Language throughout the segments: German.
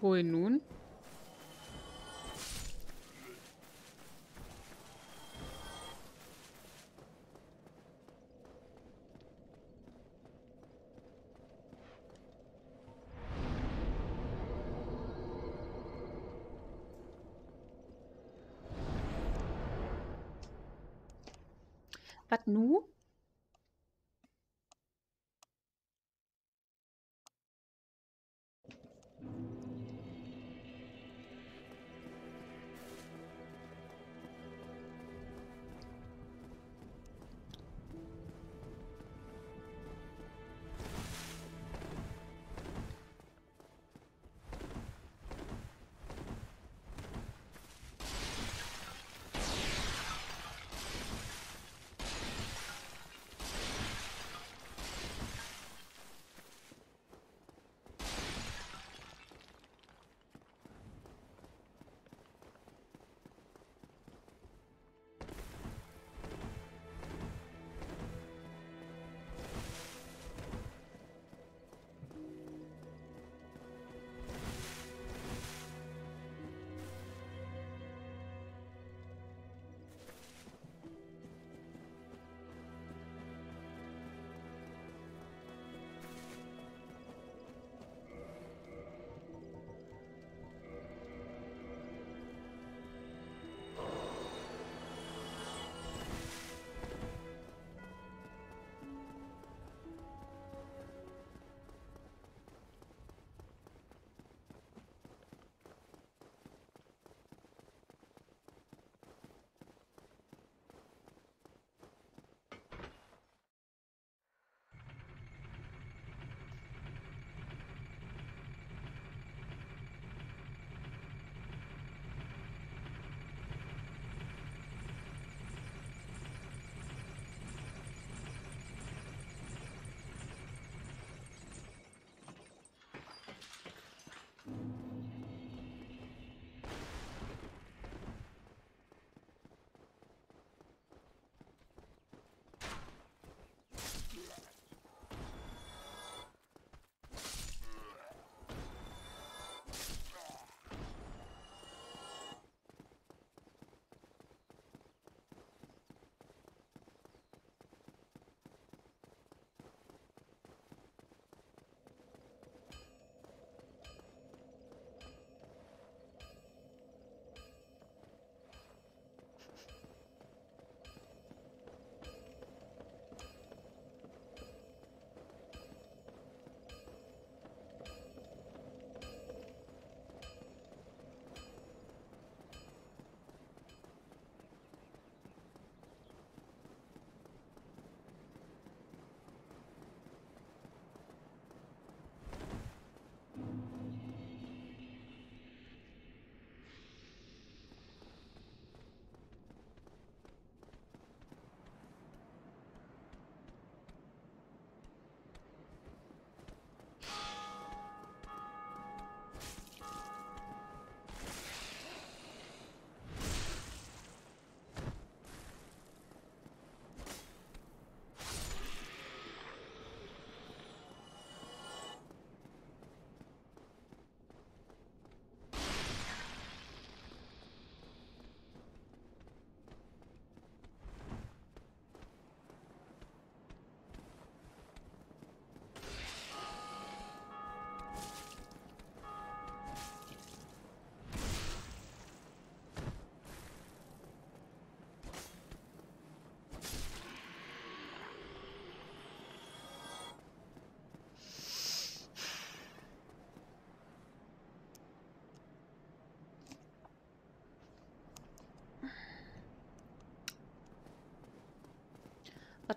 Wohin nun? Was nu?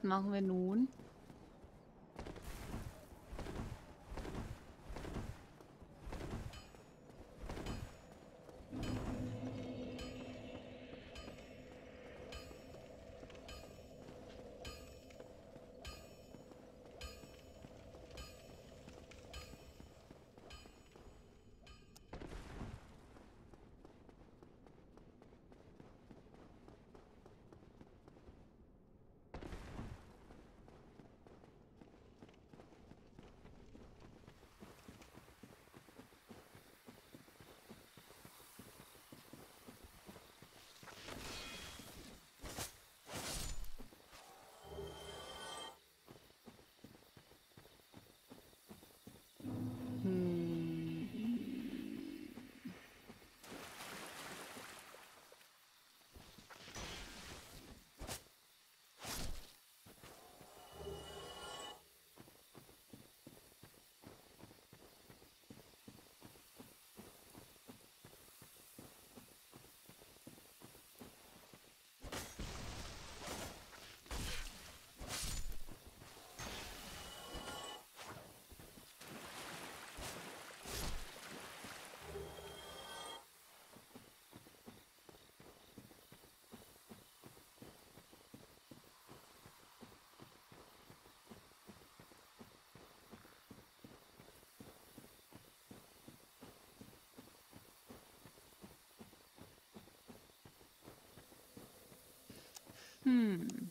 Machen wir nun? Hm.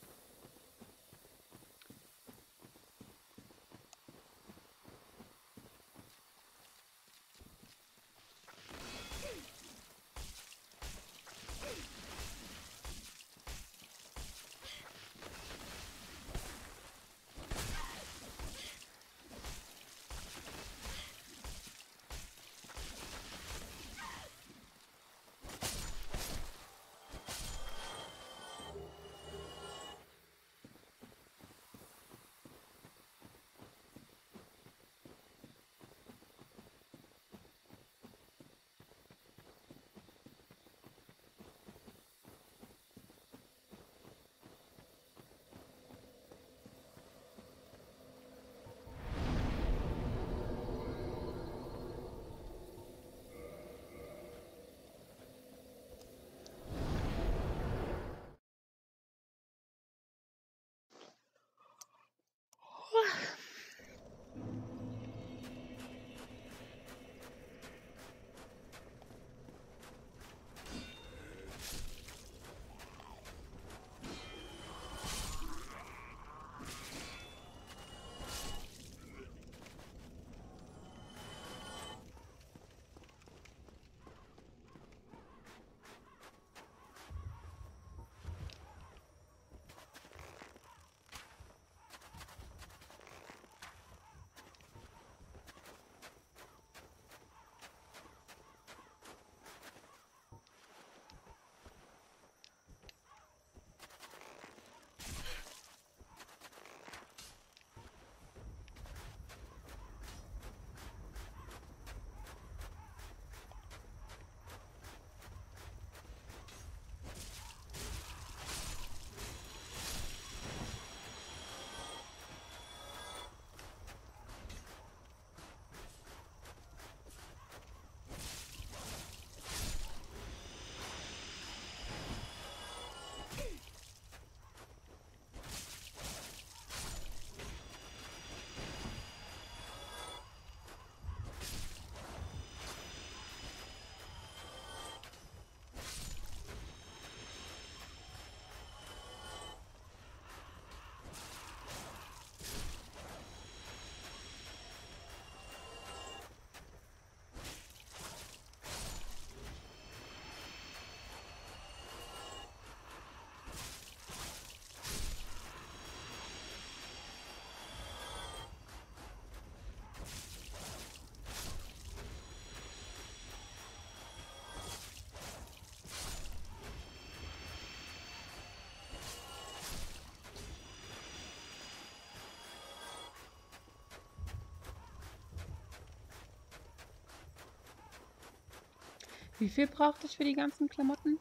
Wie viel braucht es für die ganzen Klamotten?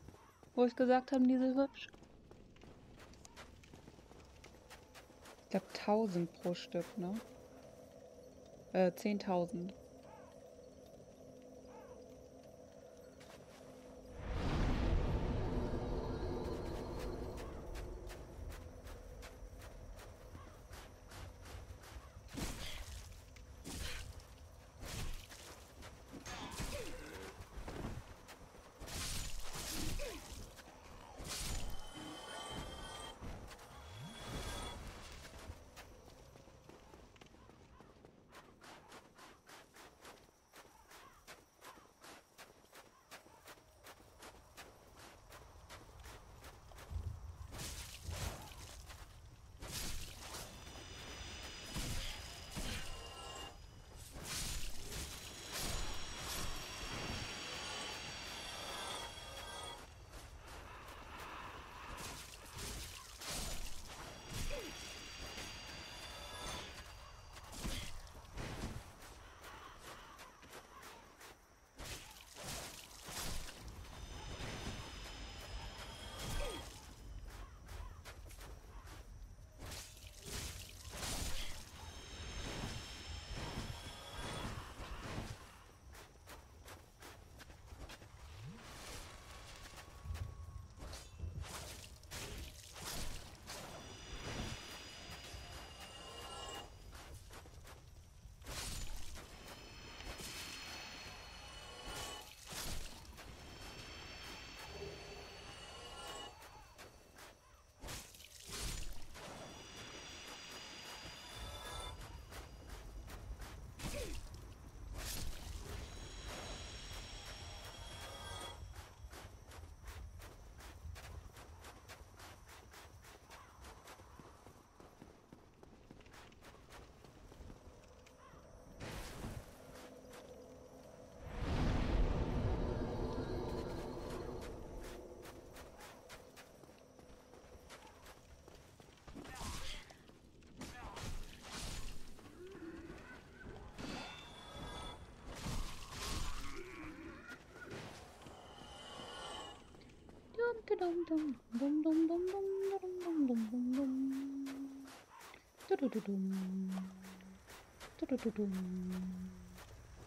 Wo ich gesagt habe, die sind hübsch? Ich glaube 1000 pro Stück, ne? Äh, 10.000. dum dum dum dum dum dum dum dum dum dum do do do dum do do do dum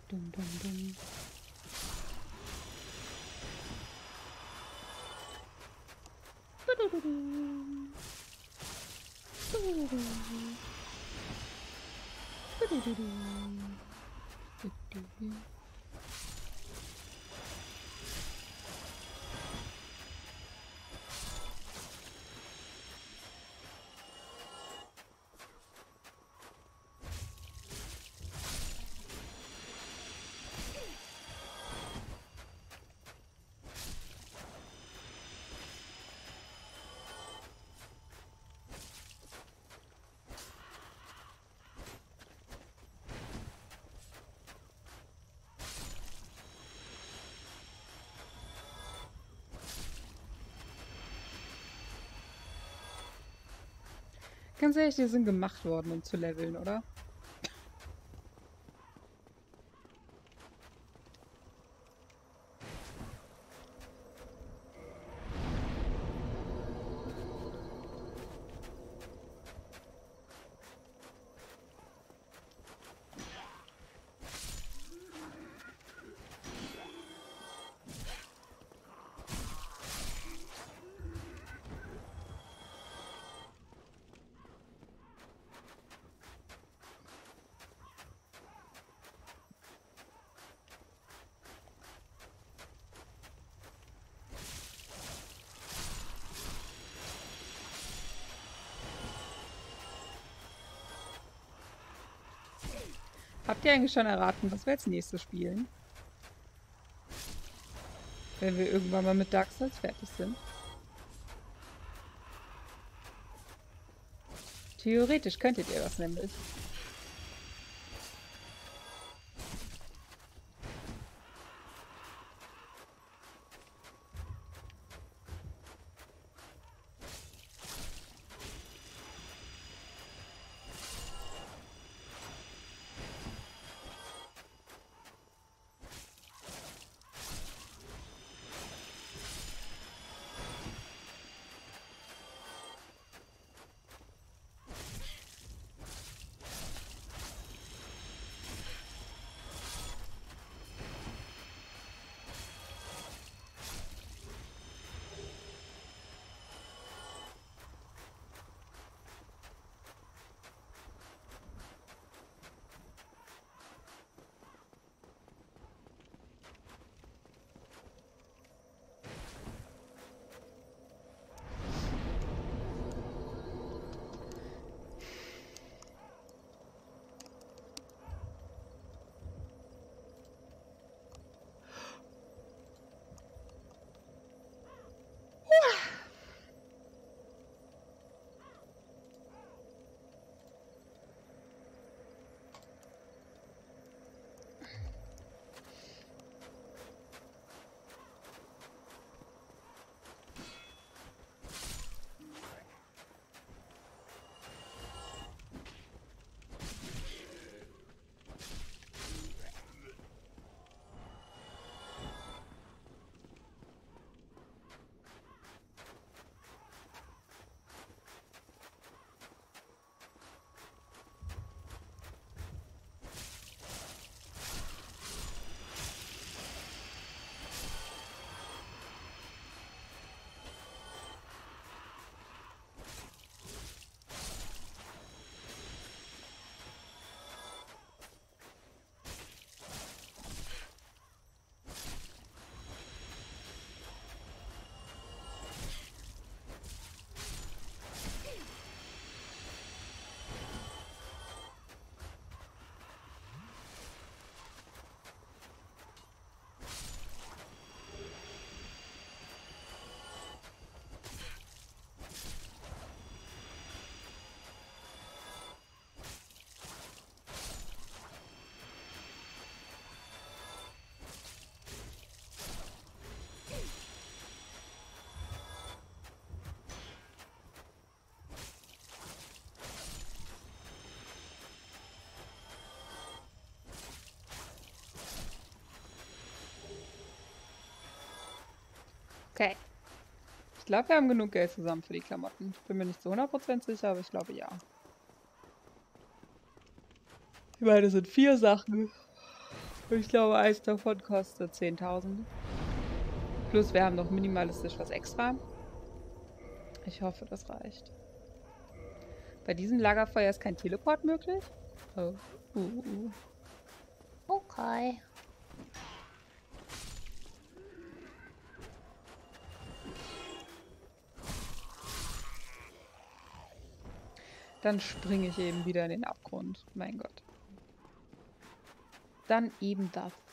dum dum dum do do do dum do do do dum do do do dum do do do Ganz ehrlich, die sind gemacht worden, um zu leveln, oder? Ihr eigentlich schon erraten, was wir als nächstes spielen? Wenn wir irgendwann mal mit Dark Souls fertig sind. Theoretisch könntet ihr das nämlich. Okay. Ich glaube, wir haben genug Geld zusammen für die Klamotten. Bin mir nicht zu 100% sicher, aber ich glaube ja. Ich meine, das sind vier Sachen. Und ich glaube, eins davon kostet 10.000. Plus wir haben noch minimalistisch was extra. Ich hoffe, das reicht. Bei diesem Lagerfeuer ist kein Teleport möglich. Oh. Uh, uh. Okay. Dann springe ich eben wieder in den Abgrund. Mein Gott. Dann eben das.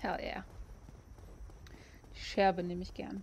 Hell yeah. Die Scherbe nehme ich gern.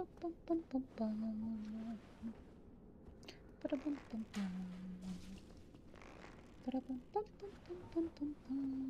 Ba-da-bum-bum-bum-bum. Ba-da-bum-bum-bum-bum-bum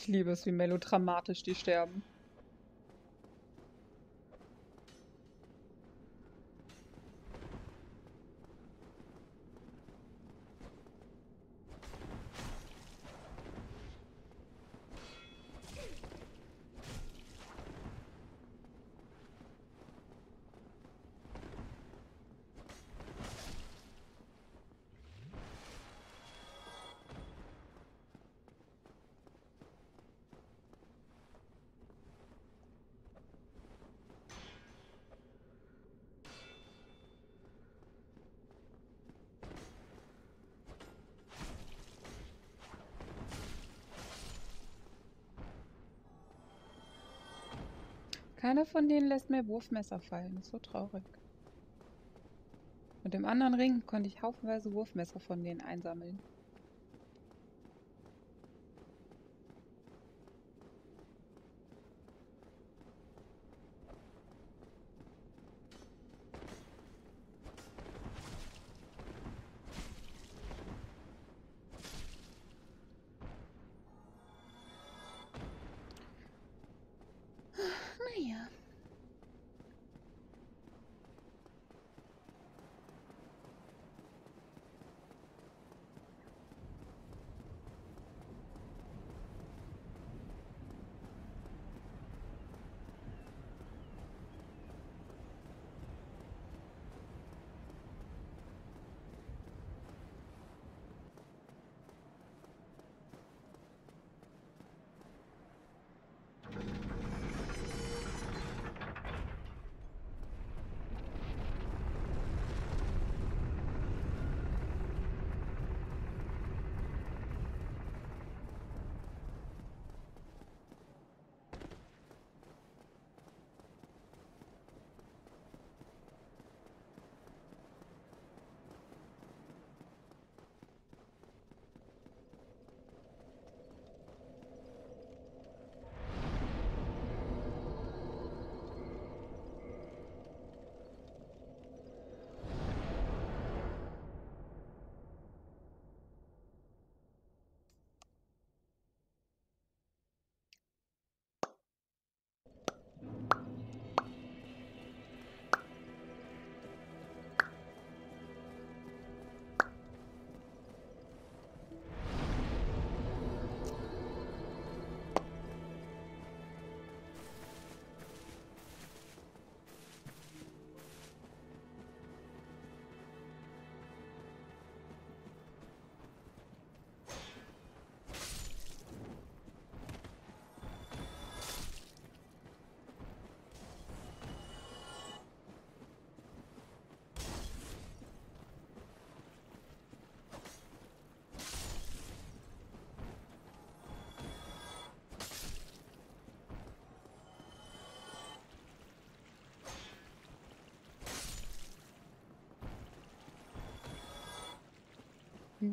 Ich liebe es, wie melodramatisch die sterben. Keiner von denen lässt mehr Wurfmesser fallen. Ist so traurig. Mit dem anderen Ring konnte ich haufenweise Wurfmesser von denen einsammeln. Hi.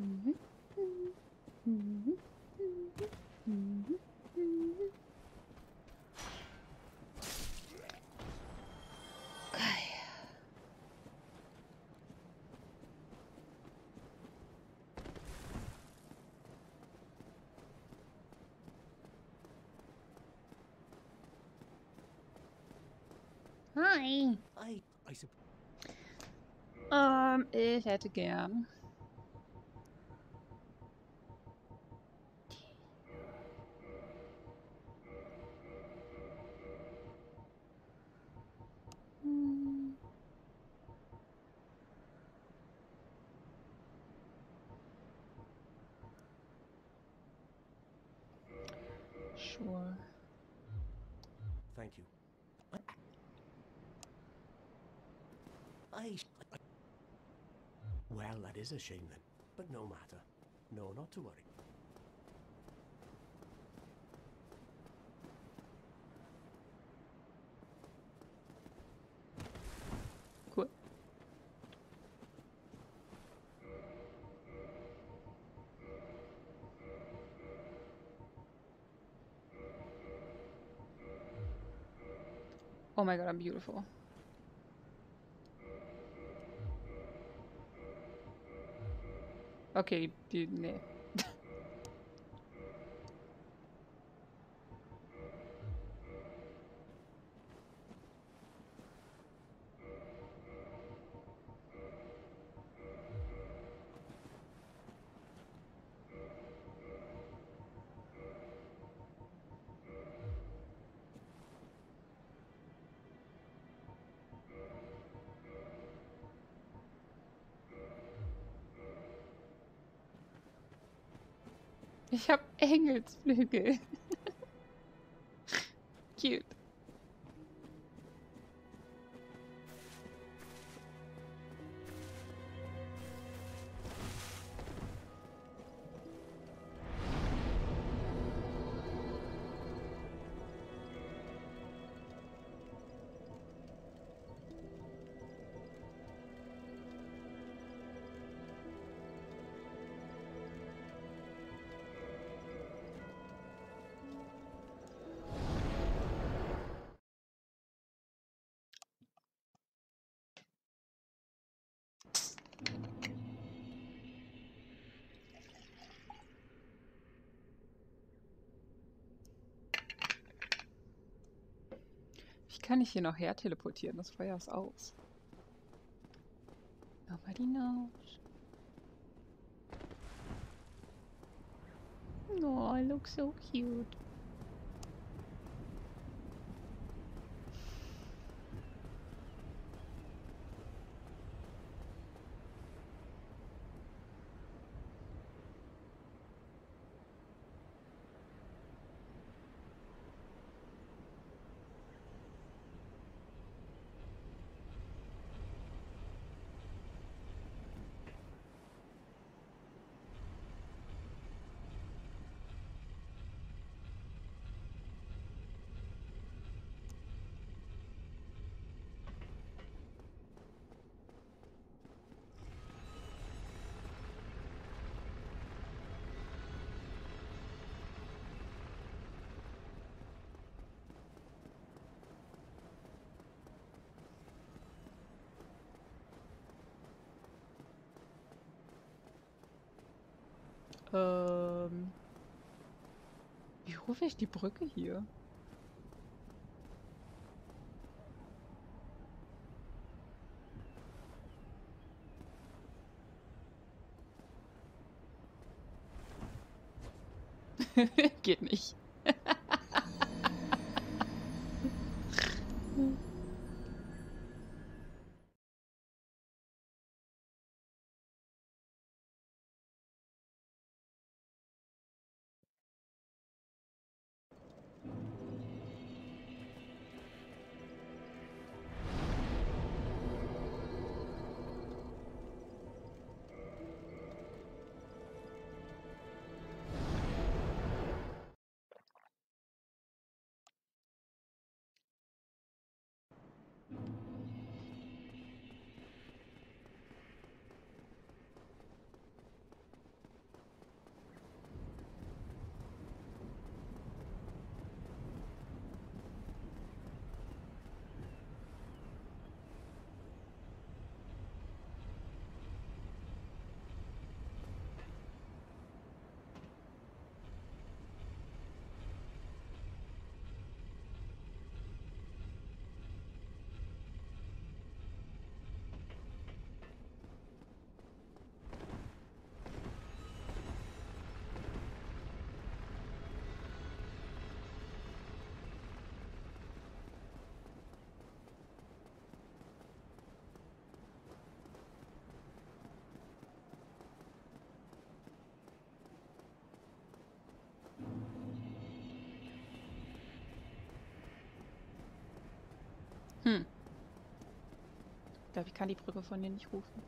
I, I suppose. Ähm, ich hätte gern. Is a shame then. But no matter. No, not to worry. Oh my god, I'm beautiful. Okay, die, Engelsflügel. Kann nicht hier noch her teleportieren, das Feuer ist aus. Nobody knows. Oh, I look so cute. Rufe ich die Brücke hier? Geht nicht. Hm. Ich glaube, ich kann die Brücke von dir nicht rufen.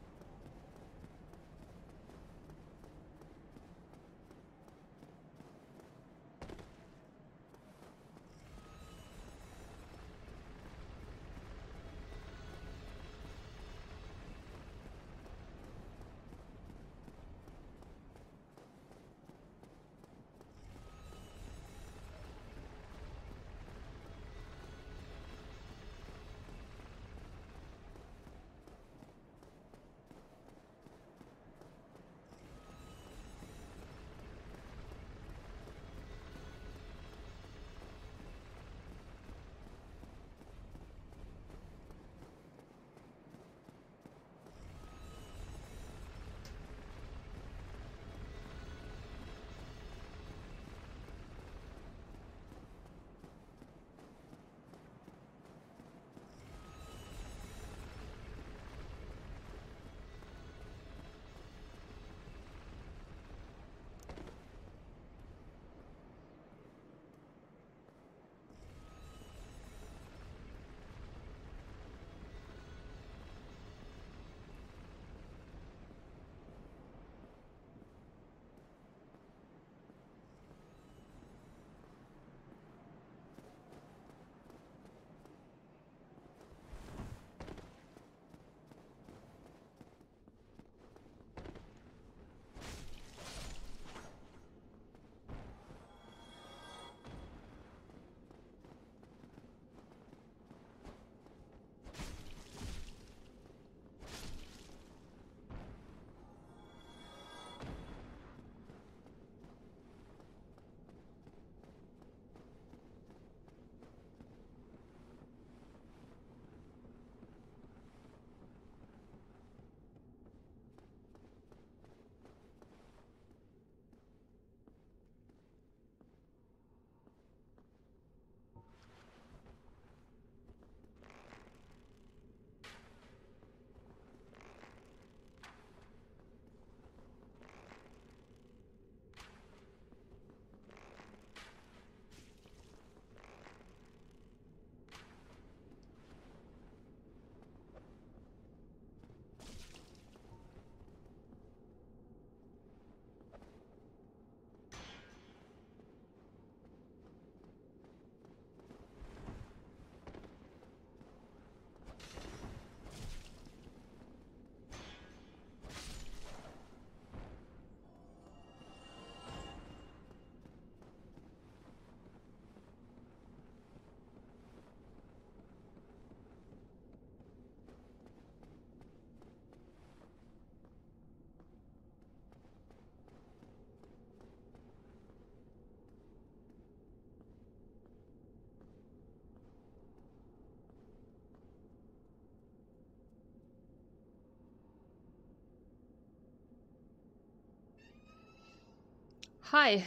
Hi,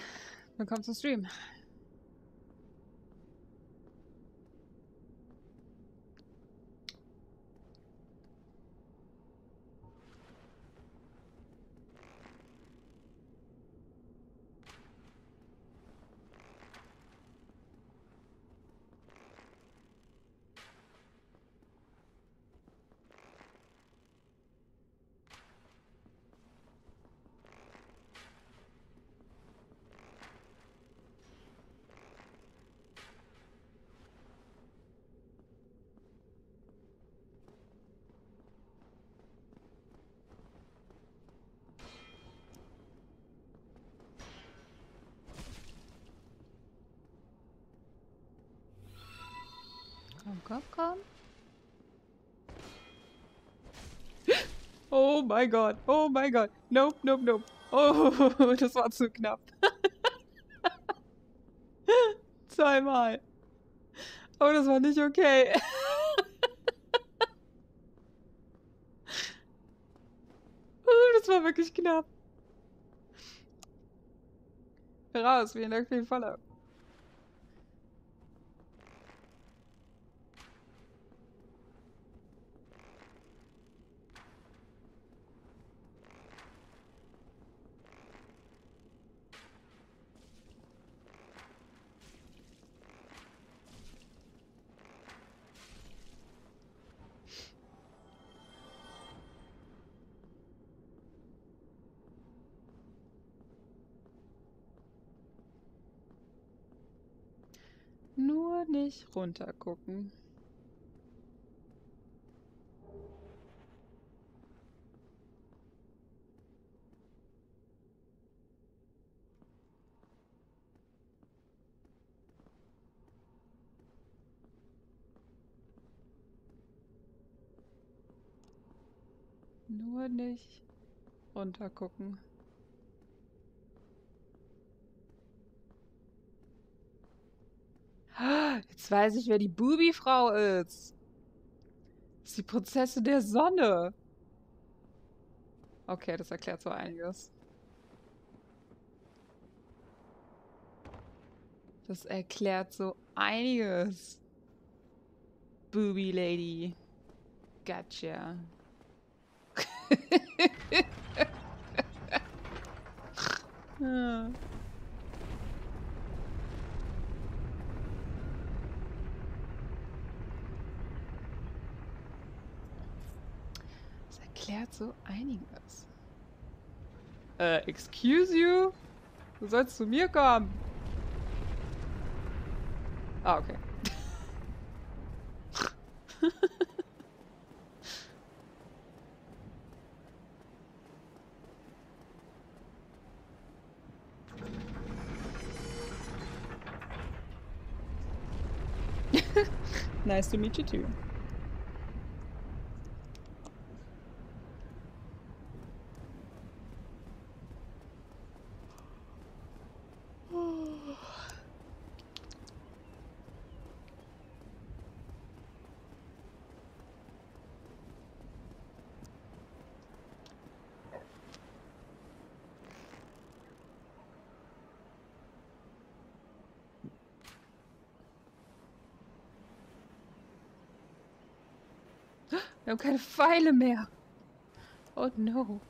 willkommen zum Stream. Oh mein Gott, oh mein Gott. Nope, nope, nope. Oh, das war zu knapp. Zweimal. Oh, das war nicht okay. oh, das war wirklich knapp. Raus, vielen Dank für den Follow. Nicht runter gucken. Nur nicht runter gucken. Jetzt weiß ich, wer die Bubi-Frau ist. Das ist die Prozesse der Sonne. Okay, das erklärt so einiges. Das erklärt so einiges. Booby Lady. Gotcha. ah. Das erklärt so einiges. Äh, excuse you? Du sollst zu mir kommen. Ah, okay. nice to meet you too. Wir haben keine Pfeile mehr. Oh no.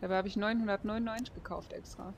Dabei habe ich 999 gekauft extra.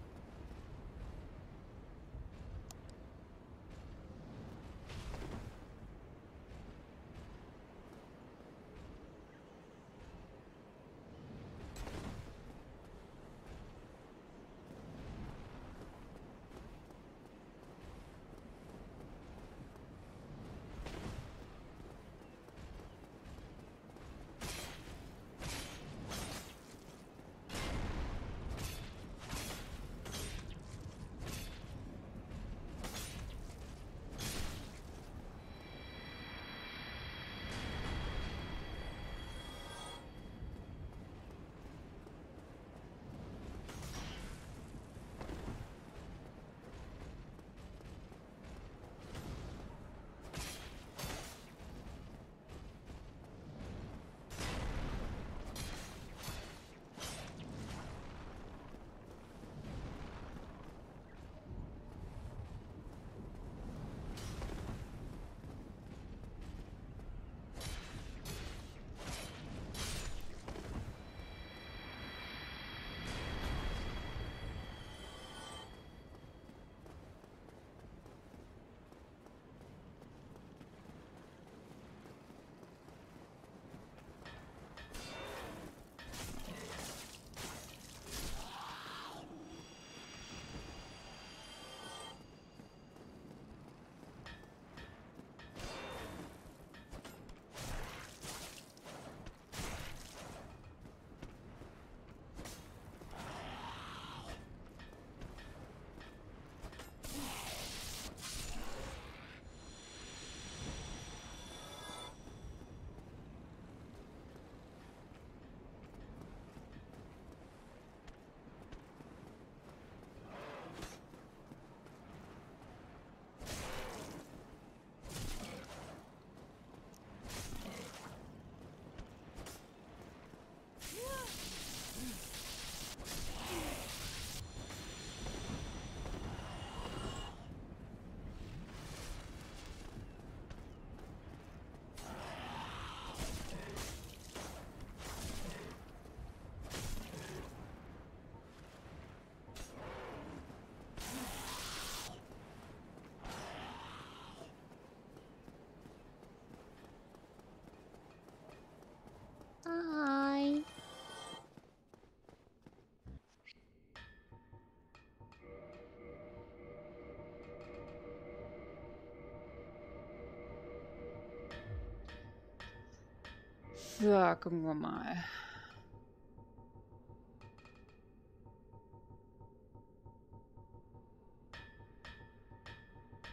So, gucken wir mal.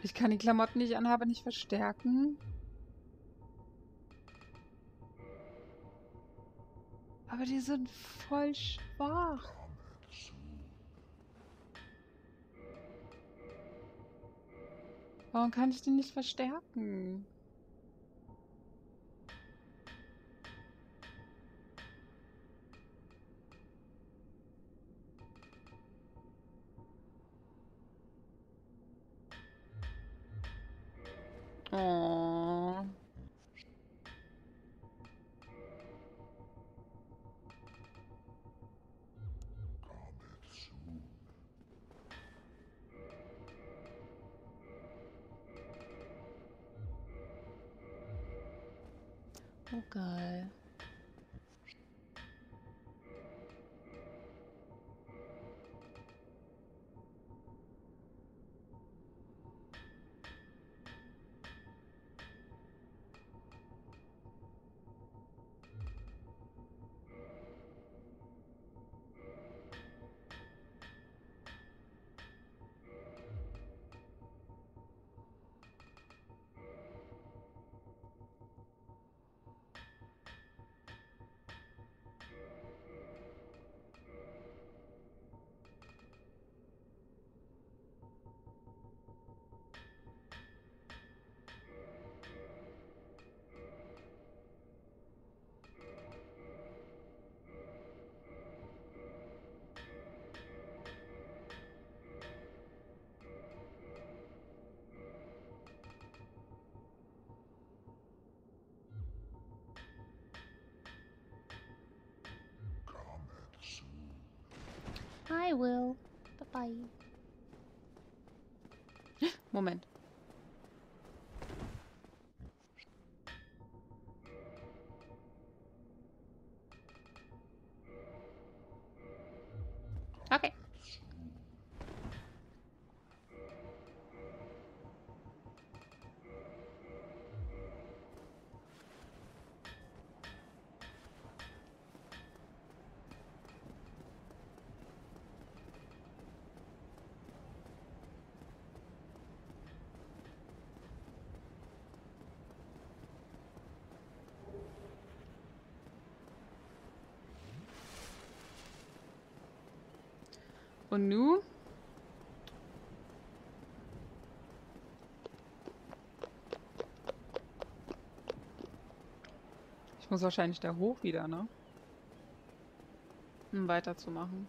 Ich kann die Klamotten, die ich anhabe, nicht verstärken. Aber die sind voll schwach. Warum kann ich die nicht verstärken? I will. Bye bye. Moment. Und nu? Ich muss wahrscheinlich da hoch wieder, ne? Um weiterzumachen.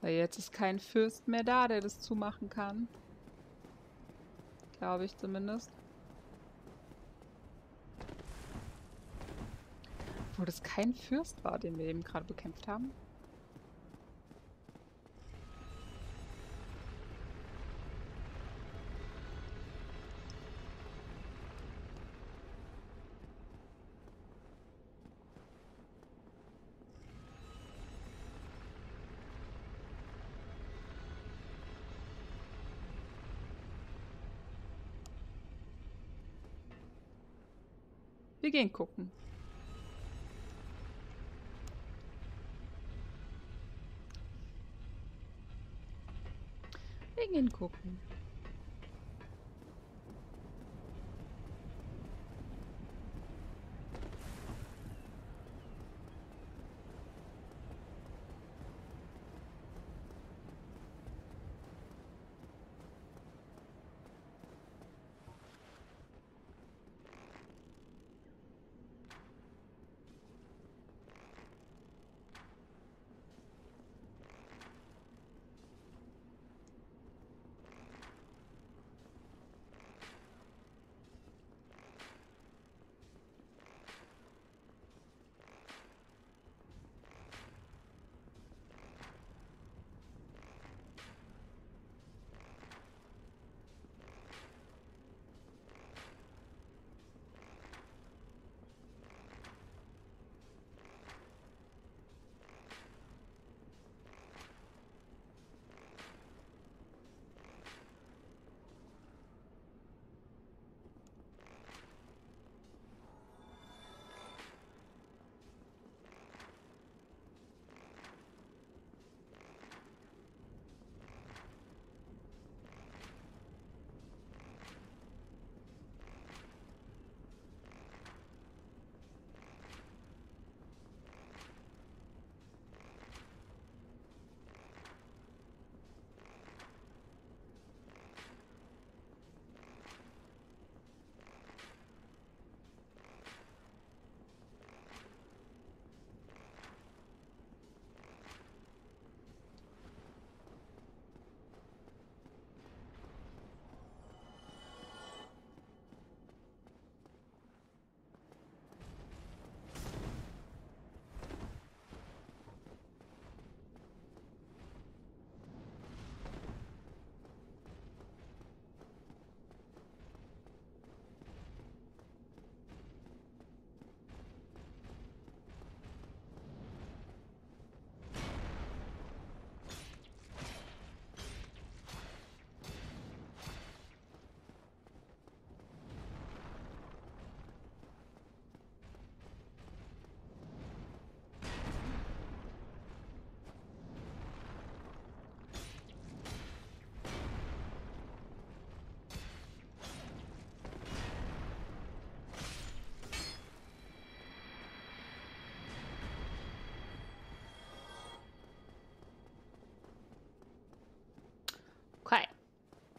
Weil jetzt ist kein Fürst mehr da, der das zumachen kann. Glaube ich zumindest. Wo das kein Fürst war, den wir eben gerade bekämpft haben. Gehen gucken. Wir gehen gucken.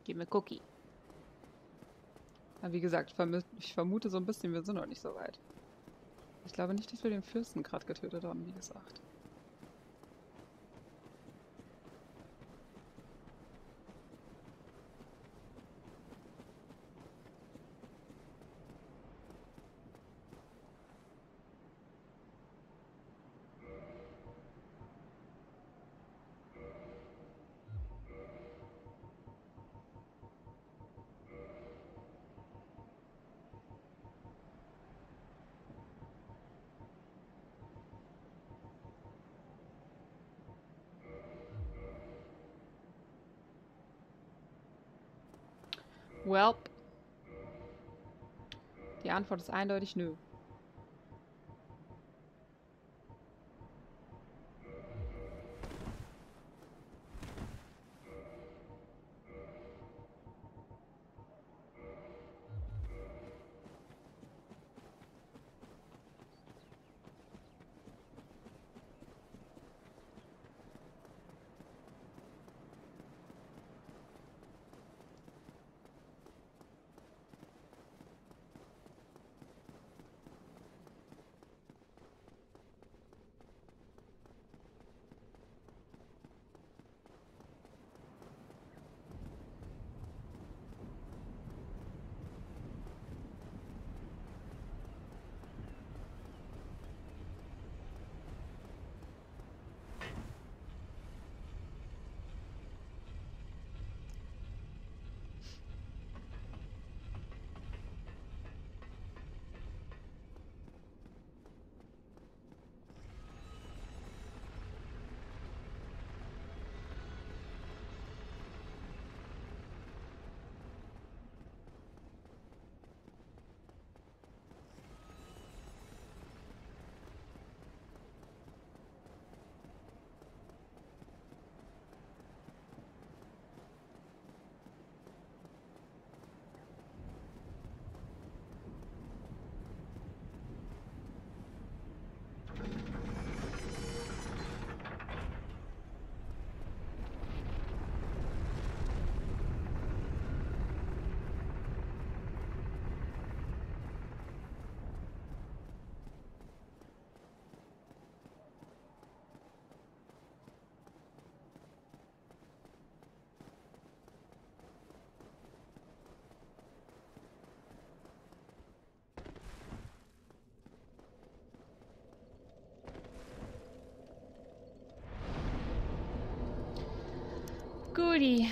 Gib mir Cookie. Aber wie gesagt, ich, vermute so ein bisschen, wir sind noch nicht so weit. Ich glaube nicht, dass wir den Fürsten gerade getötet haben, wie gesagt. Antwort ist eindeutig nö. goody.